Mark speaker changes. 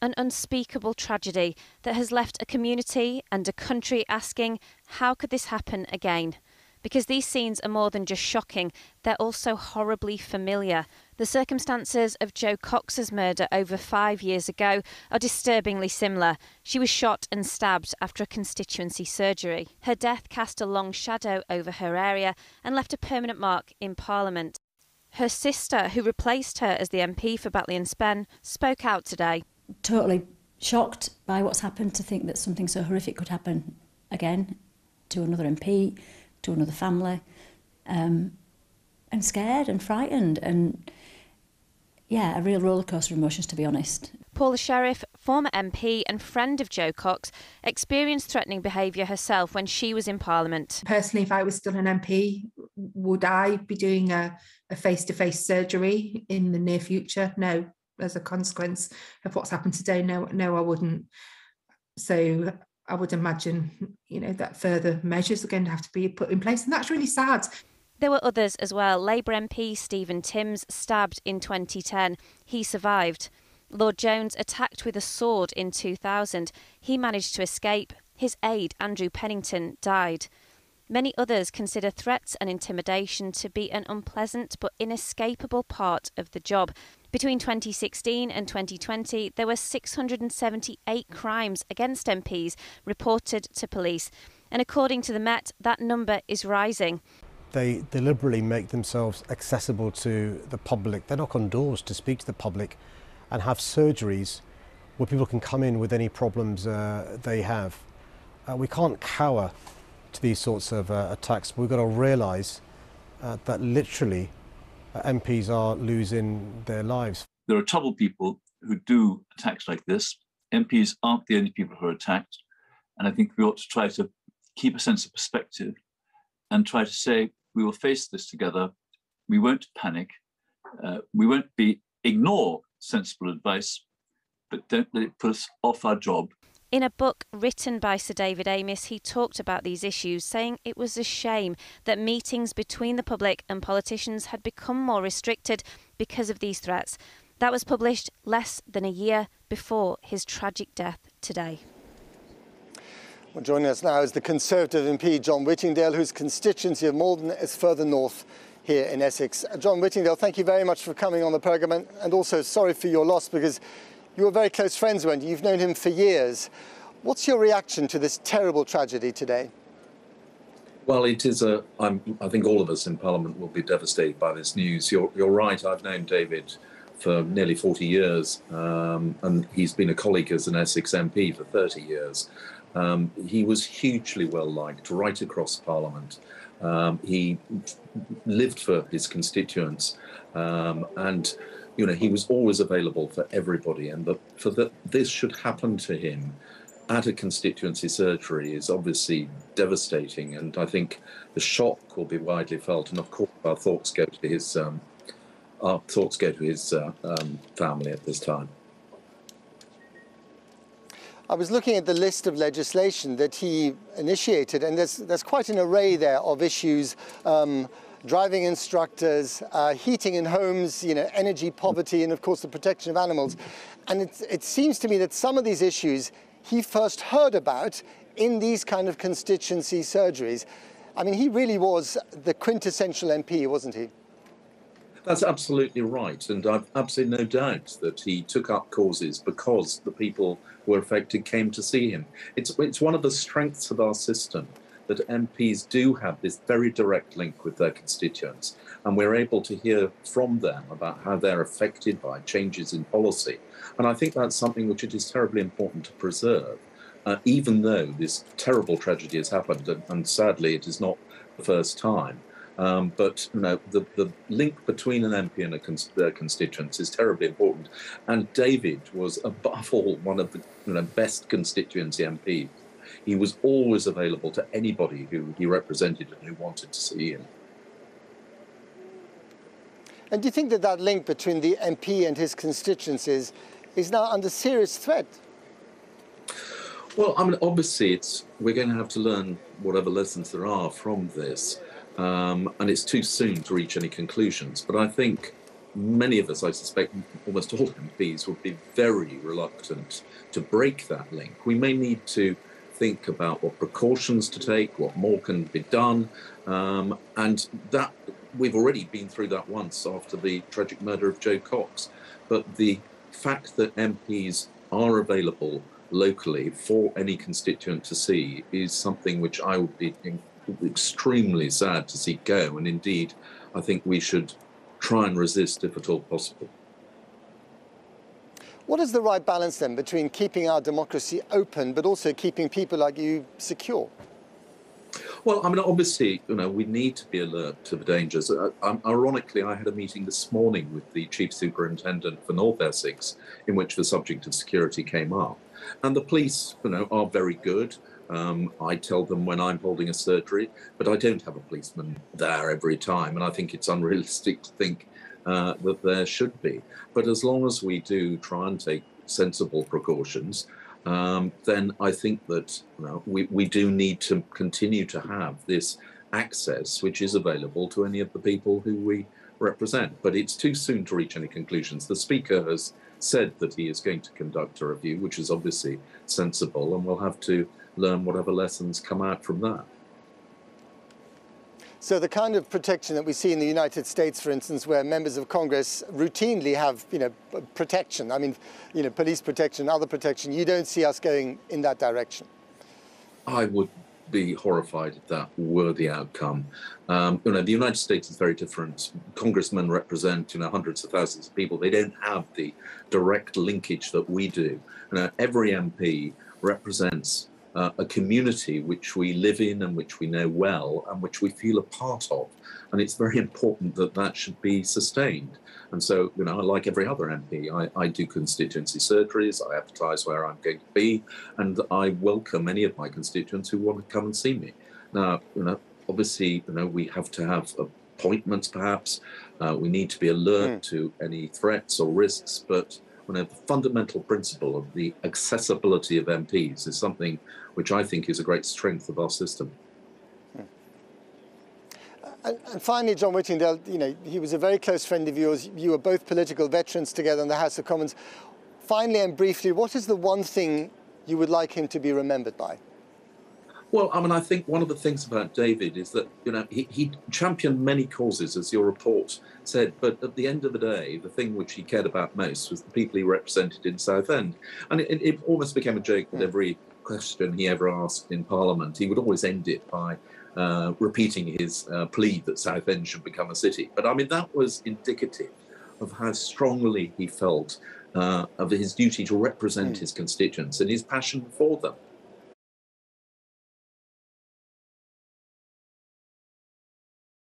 Speaker 1: an unspeakable tragedy that has left a community and a country asking, how could this happen again? Because these scenes are more than just shocking, they're also horribly familiar. The circumstances of Jo Cox's murder over five years ago are disturbingly similar. She was shot and stabbed after a constituency surgery. Her death cast a long shadow over her area and left a permanent mark in Parliament. Her sister, who replaced her as the MP for Batley and Spen, spoke out today.
Speaker 2: Totally shocked by what's happened to think that something so horrific could happen again to another MP, to another family, um, and scared and frightened and yeah, a real rollercoaster of emotions, to be honest.
Speaker 1: Paula Sherriff, former MP and friend of Jo Cox, experienced threatening behaviour herself when she was in Parliament.
Speaker 3: Personally, if I was still an MP, would I be doing a face to face surgery in the near future? No, as a consequence of what's happened today. No, no, I wouldn't. So I would imagine, you know, that further measures are going to have to be put in place, and that's really sad.
Speaker 1: There were others as well. Labour MP Stephen Timms stabbed in 2010. He survived. Lord Jones attacked with a sword in 2000. He managed to escape. His aide, Andrew Pennington, died. Many others consider threats and intimidation to be an unpleasant but inescapable part of the job. Between 2016 and 2020, there were 678 crimes against MPs reported to police. And according to the Met, that number is rising
Speaker 4: they deliberately make themselves accessible to the public. They knock on doors to speak to the public and have surgeries where people can come in with any problems uh, they have. Uh, we can't cower to these sorts of uh, attacks. We've got to realise uh, that literally MPs are losing their lives.
Speaker 5: There are troubled people who do attacks like this. MPs aren't the only people who are attacked. And I think we ought to try to keep a sense of perspective and try to say we will face this together. We won't panic. Uh, we won't be ignore sensible advice, but don't let it put us off our job.
Speaker 1: In a book written by Sir David Amess, he talked about these issues, saying it was a shame that meetings between the public and politicians had become more restricted because of these threats. That was published less than a year before his tragic death today.
Speaker 6: Well, joining us now is the Conservative MP John Whittingdale, whose constituency of Maldon is further north here in Essex. John Whittingdale, thank you very much for coming on the programme and, and also sorry for your loss because you were very close friends, weren't you? You've known him for years. What's your reaction to this terrible tragedy today?
Speaker 7: Well, it is a. I'm, I think all of us in Parliament will be devastated by this news. You're, you're right. I've known David for nearly 40 years, um, and he's been a colleague as an Essex MP for 30 years. Um, he was hugely well liked right across Parliament. Um, he lived for his constituents, um, and you know he was always available for everybody. And the, for that this should happen to him at a constituency surgery is obviously devastating. And I think the shock will be widely felt. And of course, our thoughts go to his um, our thoughts go to his uh, um, family at this time.
Speaker 6: I was looking at the list of legislation that he initiated, and there's, there's quite an array there of issues. Um, driving instructors, uh, heating in homes, you know, energy poverty, and of course the protection of animals. And it, it seems to me that some of these issues he first heard about in these kind of constituency surgeries. I mean, he really was the quintessential MP, wasn't he?
Speaker 7: That's absolutely right. And I've absolutely no doubt that he took up causes because the people who were affected came to see him. It's, it's one of the strengths of our system that MPs do have this very direct link with their constituents. And we're able to hear from them about how they're affected by changes in policy. And I think that's something which it is terribly important to preserve. Uh, even though this terrible tragedy has happened, and, and sadly it is not the first time, um, but you know, the, the link between an MP and a cons- their constituents is terribly important. And David was, above all, one of the you know, best constituency MPs. He was always available to anybody who he represented and who wanted to see him.
Speaker 6: And do you think that that link between the MP and his constituencies is now under serious threat?
Speaker 7: Well, I mean, obviously, it's we're going to have to learn whatever lessons there are from this. Um, and it's too soon to reach any conclusions. But I think many of us, I suspect, almost all MPs would be very reluctant to break that link. We may need to think about what precautions to take, what more can be done, um, and that we've already been through that once after the tragic murder of Jo Cox. But the fact that MPs are available locally for any constituent to see is something which I would be extremely sad to see go. And indeed, I think we should try and resist if at all possible.
Speaker 6: What is the right balance then between keeping our democracy open but also keeping people like you secure?
Speaker 7: Well, I mean, obviously, you know, we need to be alert to the dangers. Uh, um, ironically, I had a meeting this morning with the chief superintendent for North Essex, in which the subject of security came up. And the police, you know, are very good. Um, I tell them when I'm holding a surgery, but I don't have a policeman there every time. And I think it's unrealistic to think uh, that there should be. But as long as we do try and take sensible precautions, um, then I think that you know, we, we do need to continue to have this access which is available to any of the people who we represent. But it's too soon to reach any conclusions. The Speaker has said that he is going to conduct a review, which is obviously sensible, and we'll have to learn whatever lessons come out from that.
Speaker 6: So the kind of protection that we see in the United States, for instance, where members of Congress routinely have, you know, protection. I mean, you know, police protection, other protection. You don't see us going in that direction.
Speaker 7: I would be horrified if that were the outcome. Um, you know, the United States is very different. Congressmen represent, you know, hundreds of thousands of people. They don't have the direct linkage that we do. You know, every MP represents uh, a community which we live in and which we know well and which we feel a part of. And it's very important that that should be sustained. And so, you know, like every other MP, I, I do constituency surgeries, I advertise where I'm going to be, and I welcome any of my constituents who want to come and see me. Now, you know, obviously, you know, we have to have appointments perhaps. Uh, we need to be alert mm. to any threats or risks, but know, the fundamental principle of the accessibility of MPs is something which I think is a great strength of our system.
Speaker 6: And, and, finally, John Whittingdale, you know, he was a very close friend of yours. You were both political veterans together in the House of Commons. Finally and briefly, what is the one thing you would like him to be remembered by?
Speaker 7: Well, I mean, I think one of the things about David is that, you know, he, he championed many causes, as your report said, but at the end of the day, the thing which he cared about most was the people he represented in Southend. And it, it almost became a joke that hmm. every question he ever asked in Parliament, he would always end it by uh, repeating his uh, plea that Southend should become a city. But I mean, that was indicative of how strongly he felt uh, of his duty to represent mm. his constituents and his passion for them.